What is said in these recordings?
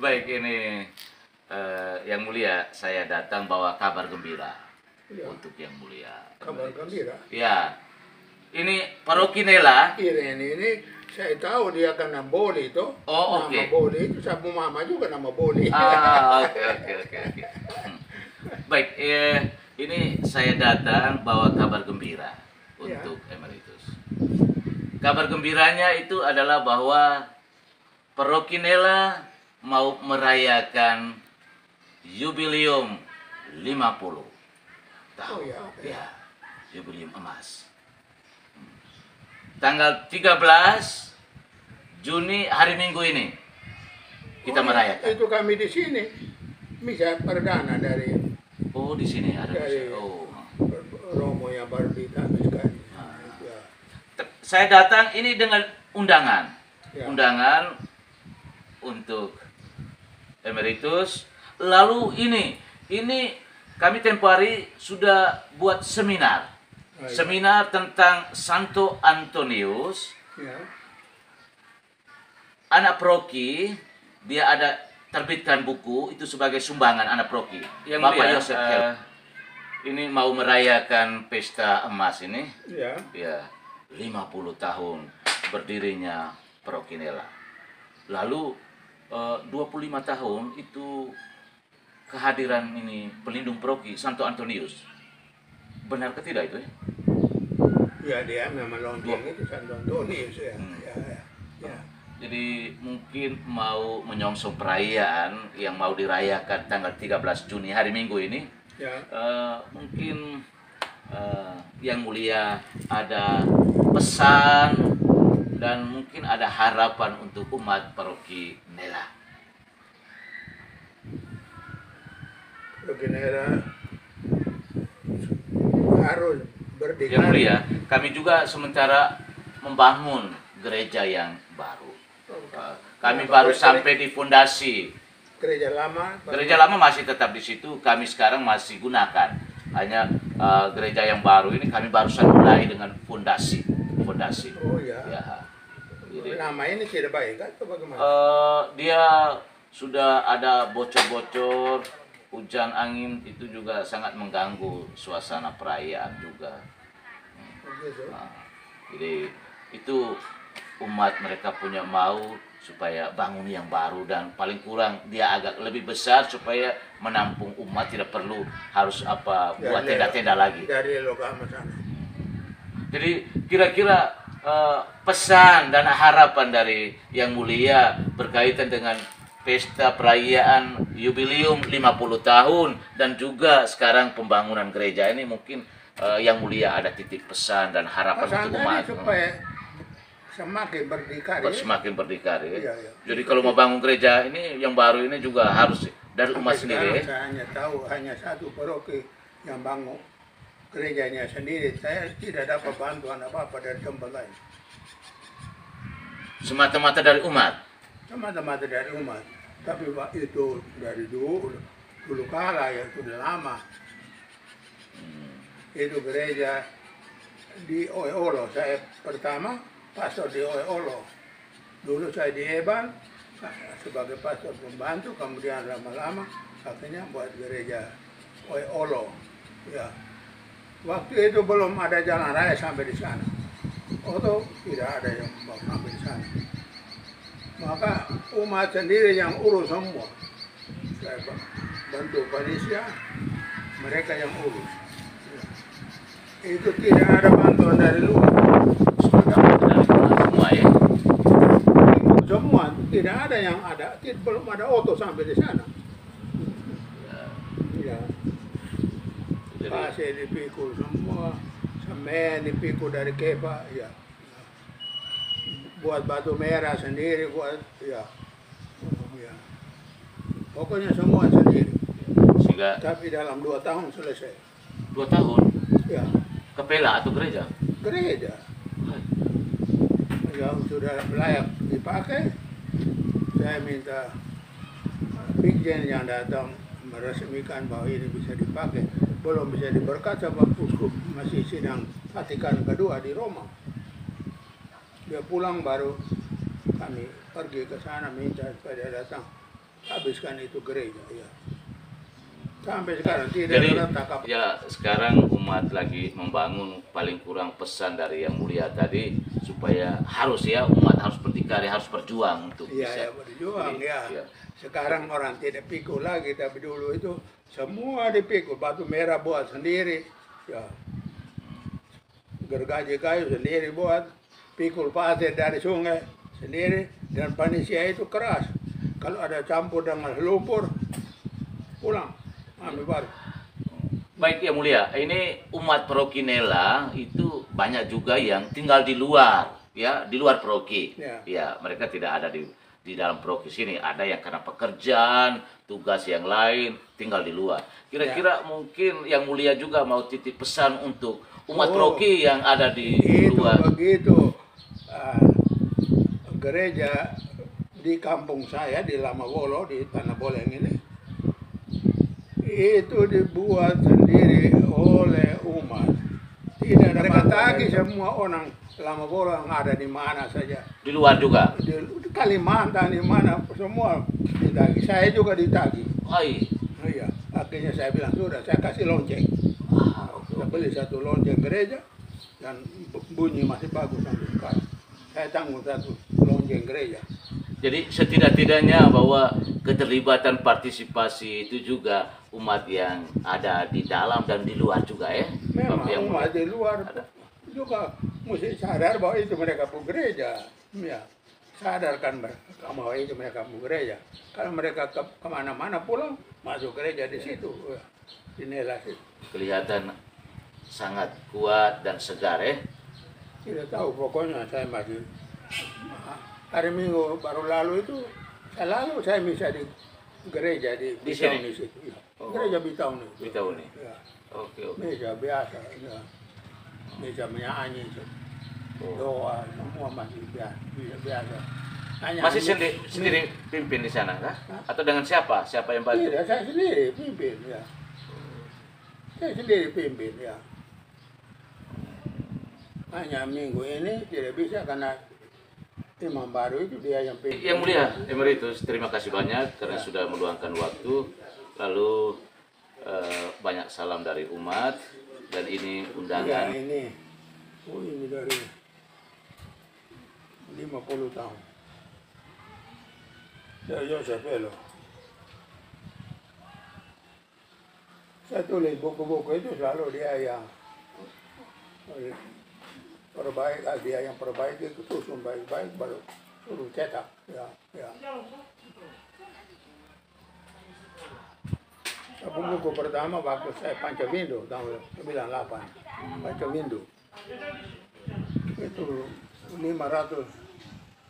Baik ini eh, yang mulia saya datang bawa kabar gembira Ya, untuk yang mulia. kabar gembira. Ya, ini paroki Nela. Irene ini saya tahu dia kena boli itu. Oh, nama oke. boli itu sabu mama juga nama boli. Ah, oke oke oke oke. Hmm. Baik, eh, ini saya datang bawa kabar gembira Ya. untuk emeritus. Kabar gembiranya itu adalah bahwa paroki Nela mau merayakan jubileum 50 tahun. Oh, ya. ya, jubileum emas. Tanggal 13 Juni hari Minggu ini kita Oh, merayakan. Itu kami di sini. Misa perdana dari Oh, di sini ada Dari- misa. Oh. Romo yang baru ditamiskan. Ah. Ya. Te- Saya datang ini dengan undangan. Ya. Undangan untuk emeritus. Lalu ini, ini kami tempo hari sudah buat seminar. Seminar tentang Santo Antonius, Ya. anak proki, dia ada terbitkan buku itu sebagai sumbangan anak proki. Yang Bapak mulia, Yosef Hel. ini mau merayakan pesta emas ini. Ya. Ya, 50 tahun berdirinya Prokinela. Lalu 25 tahun itu kehadiran ini pelindung Proki Santo Antonius. Benar ke tidak itu ya? Ya dia memang lonceng itu Santo Antonius ya. Hmm. Ya, ya. ya. Jadi mungkin mau menyongsong perayaan yang mau dirayakan tanggal 13 Juni hari Minggu ini. Ya. Eh, mungkin eh, yang mulia ada pesan dan mungkin ada harapan untuk umat paroki Nela. Regenera harus berdikari. Yang mulia, kami juga sementara membangun gereja yang baru. Kami baru sampai di fondasi. Gereja lama. Gereja lama masih tetap di situ, kami sekarang masih gunakan. Hanya eh, gereja yang baru ini kami barusan mulai dengan fondasi. Fondasi. Oh ya. Ya. Jadi, Nama ini tidak baik kan? Atau bagaimana? Eh, dia sudah ada bocor-bocor, hujan angin itu juga sangat mengganggu suasana perayaan juga. Nah, jadi itu umat mereka punya mau supaya bangun yang baru dan paling kurang dia agak lebih besar supaya menampung umat tidak perlu harus apa buat tenda-tenda lagi. Dari. Jadi kira-kira eh, pesan dan harapan dari yang mulia berkaitan dengan pesta perayaan jubileum 50 tahun dan juga sekarang pembangunan gereja ini mungkin eh, yang mulia ada titik pesan dan harapan untuk Pesannya umat. supaya semakin berdikari. Ber- semakin berdikari. Iya, iya. Jadi kalau mau bangun gereja ini yang baru ini juga harus dari umat sendiri. Saya hanya tahu hanya satu paroki yang bangun gerejanya sendiri. Saya tidak dapat bantuan apa-apa dari tempat lain. Semata-mata dari umat. Semata-mata dari umat. Tapi Pak, itu dari dulu, dulu kala ya sudah lama. Itu gereja di Oeolo. Saya pertama pastor di Oeolo. Dulu saya di Eban sebagai pastor pembantu, kemudian lama-lama akhirnya buat gereja Oeolo. Ya. Waktu itu belum ada jalan raya sampai di sana. Atau tidak ada yang mau sampai di sana. Maka umat sendiri yang urus semua. Saya bantu Parisya, mereka yang urus. Itu tidak ada bantuan dari luar. Semua ya. Semua tidak ada yang ada, tidak, belum ada oto sampai di sana. Ya, Pasir dipikul semua, semen dipikul dari kepa, ya. Buat batu merah sendiri, buat ya. ya. Pokoknya semua sendiri. sehingga Tapi dalam dua tahun selesai. dua tahun Ya, kepela atau gereja. gereja yang sudah layak dipakai. Saya minta Brigjen yang datang meresmikan bahwa ini bisa dipakai. Belum bisa diberkat sebab uskup masih sidang Vatikan kedua di Roma. Dia pulang baru kami pergi ke sana minta supaya dia datang habiskan itu gereja ya. Sampai sekarang tidak Jadi ada tangkap. ya sekarang umat lagi membangun paling kurang pesan dari yang mulia tadi supaya harus ya umat harus berdikari harus berjuang untuk Iya, bisa ya berjuang Jadi, ya. ya. Sekarang orang tidak pikul lagi, tapi dulu itu semua dipikul. Batu merah buat sendiri, ya. Gergaji kayu sendiri buat, pikul pasir dari sungai sendiri, dan panisia itu keras. Kalau ada campur dengan lumpur, pulang, ambil baru. Baik yang mulia, ini umat Prokinela itu banyak juga yang tinggal di luar, ya di luar Proki. Ya. Ya, mereka tidak ada di di dalam Proki sini. Ada yang karena pekerjaan, tugas yang lain, tinggal di luar. Kira-kira mungkin yang mulia juga mau titip pesan untuk umat Oh. Proki yang ada di Itu luar. begitu. Ah, gereja di kampung saya di Lamawolo di Tanah Boleng ini itu dibuat sendiri oleh umat. Tidak ada mereka tagih semua orang Lamawolo yang ada di mana saja. Di luar juga. Di Kalimantan di mana semua ditagih. Saya juga ditagih. Hai. Iya. Akhirnya saya bilang sudah saya kasih lonceng. Ah, oke, Saya beli satu lonceng gereja dan bunyi masih bagus sampai sekarang. Saya tanggung satu lonceng gereja. Jadi setidak-tidaknya bahwa keterlibatan partisipasi itu juga umat yang ada di dalam dan di luar juga ya. Memang yang umat di luar Ada. juga mesti sadar bahwa itu mereka pun gereja. Ya, sadarkan mereka bahwa itu mereka pun gereja. Kalau mereka ke, ke mana-mana pulang, masuk gereja di situ. Di Nela situ. kelihatan sangat kuat dan segar ya. Tidak tahu pokoknya saya masih hari Minggu baru lalu itu selalu saya bisa di gereja di Di sini? di situ. Ya. Oh. Gereja Bitaun itu. Bitaun ini? Ya. Oke oke. Meja biasa, ya. Meja menyanyi, Oh. Doa, semua masih biasa. Hanya Masih sendiri, sendiri pimpin di sana kah? Atau dengan siapa? Siapa yang bantu? Tidak, saya sendiri pimpin, ya. Saya sendiri pimpin, ya. Hanya minggu ini tidak bisa karena imam baru itu dia yang pimpin. Yang mulia Emeritus, terima kasih banyak karena Ya. sudah meluangkan waktu. Lalu eh, banyak salam dari umat dan ini Ya, undangan ini. Oh, ini dari 50 tahun. Saya Joseph Elo. Saya tulis buku-buku itu selalu dia yang perbaik, ah, dia yang perbaiki, susun baik-baik, baru suruh cetak. Ya, ya. Buku pertama waktu saya Pancabindo tahun 98. Pancabindo. Itu 500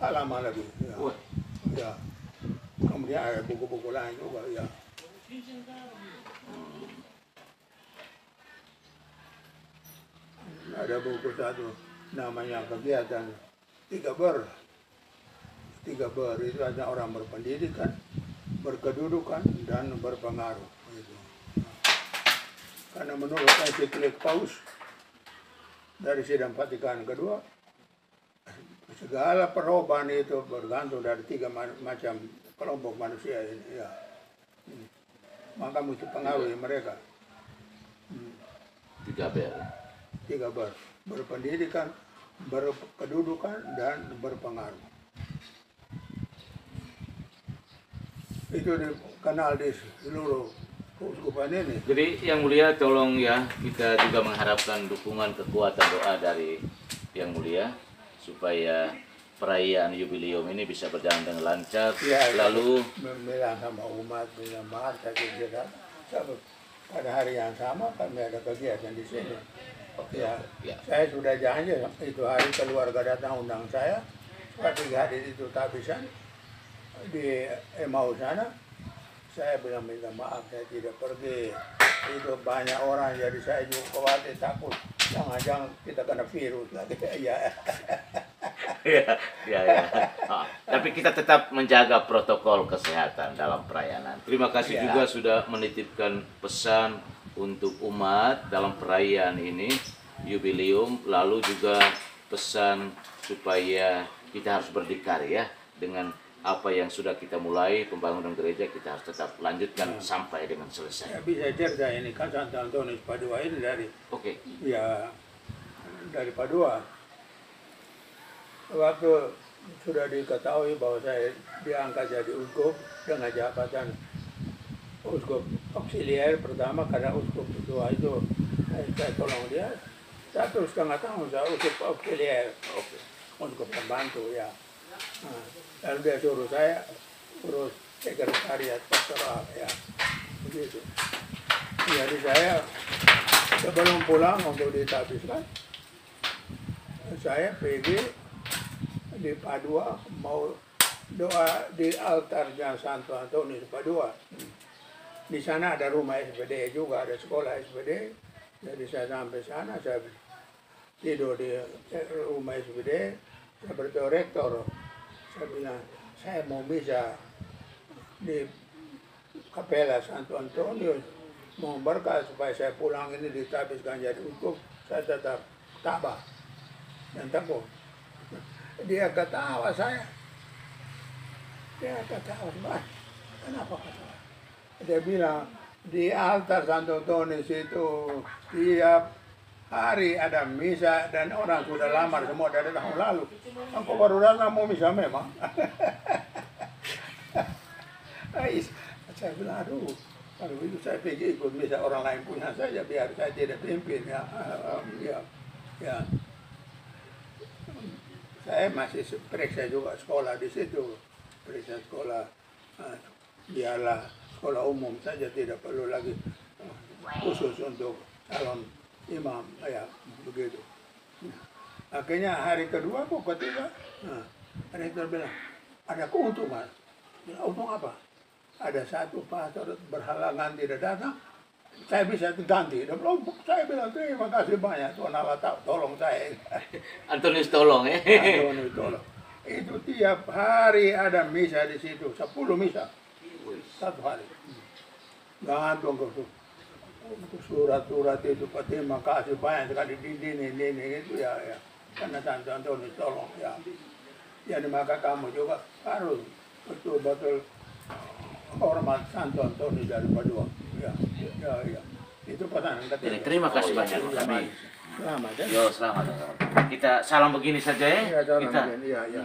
halaman lagi. Ya. Ya. Kemudian ada buku-buku lain juga ya. Ada buku satu namanya kegiatan tiga ber. Tiga ber itu ada orang berpendidikan, berkedudukan dan berpengaruh. Gitu. Karena menurut ensiklik Paus dari sidang Vatikan kedua, segala perubahan itu bergantung dari tiga ma- macam kelompok manusia ini. Ya. Hmm. Maka mesti pengaruhi mereka. tiga bel. Tiga ber. Berpendidikan, berkedudukan, dan berpengaruh. Itu dikenal di seluruh keuskupan ini. Jadi yang mulia tolong ya kita juga mengharapkan dukungan kekuatan doa dari yang mulia supaya perayaan jubileum ini bisa berjalan dengan lancar. Ya, Lalu bilang sama umat, bilang maaf sabut. pada hari yang sama kami ada kegiatan di sini. Ya, ya. saya sudah janji itu hari keluarga datang undang saya, seperti hari itu tak bisa di Emau sana. Saya bilang minta maaf saya tidak pergi. Itu banyak orang jadi saya juga khawatir takut jangan-jangan kita kena virus lagi. ya. ya, ya, ya. Ah, tapi kita tetap menjaga protokol kesehatan dalam perayaan. Terima kasih Ya. juga sudah menitipkan pesan untuk umat dalam perayaan ini jubileum, lalu juga pesan supaya kita harus berdikari ya dengan apa yang sudah kita mulai pembangunan gereja kita harus tetap lanjutkan Ya. sampai dengan selesai. saya bisa cerita ini kan Santo Antonius Padua ini dari Oke. ya dari Padua waktu sudah diketahui bahwa saya diangkat jadi uskup dengan jabatan uskup auxiliar pertama karena uskup kedua itu saya, saya tolong dia satu setengah tahun saya uskup auxiliar Oke. uskup pembantu ya Lalu dia suruh saya urus sekretariat pastoral ya begitu jadi saya sebelum pulang untuk ditabiskan saya pergi di Padua mau doa di altarnya Santo Antonius Padua. Di sana ada rumah SPD juga, ada sekolah SPD. Jadi saya sampai sana, saya tidur di rumah SPD. Saya bertemu rektor. Saya bilang, saya mau bisa di Kapela Santo Antonius mau berkah supaya saya pulang ini ditabiskan jadi uskup saya tetap tabah dan teguh. Dia ketawa saya. Dia ketawa kenapa ketawa? Dia bilang di altar Santo Antonius itu tiap hari ada misa dan orang sudah lamar semua dari tahun lalu. Engkau baru datang mau misa memang. Saya bilang aduh kalau itu saya pergi ikut misa orang lain punya saja biar saya tidak pimpin. Ya Ah, ya ya. Saya masih periksa juga sekolah di situ. Periksa sekolah ah, biarlah sekolah umum saja tidak perlu lagi ah, khusus untuk calon imam ya begitu. Akhirnya hari kedua kok ketiga. Nah, rektor bilang ada keuntungan. Bilang untung apa? Ada satu pastor berhalangan tidak datang. Saya bisa ganti. Dia bilang saya bilang terima kasih banyak Tuhan Allah tahu, tolong saya. Antonius tolong ya. Antoni tolong. Itu tiap hari ada misa di situ, 10 misa. Satu hari. Gantung ke ke surat-surat itu terima kasih banyak sekali di sini ini itu ya ya karena Santo Antoni tolong ya. Jadi maka kamu juga harus betul-betul hormat Santo Antoni dari Padua. Ya, ya, ya. Itu pesan Jadi ketiga. terima kasih Oh, banyak. iya. Kami Selamat ya. Yo, selamat. Kita salam begini saja ya. Jangan Kita begini. Iya, iya.